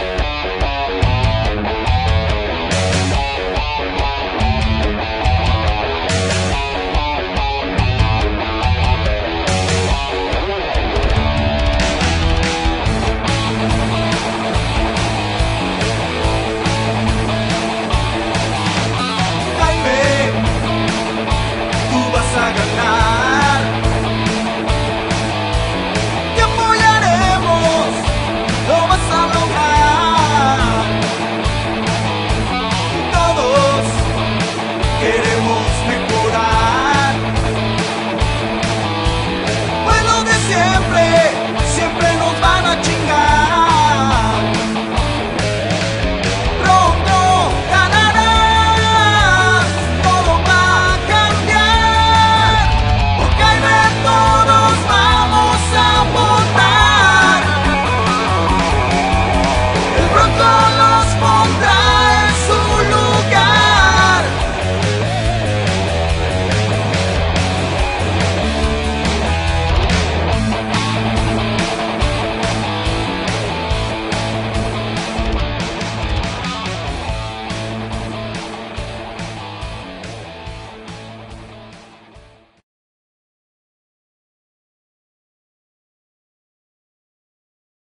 Bye.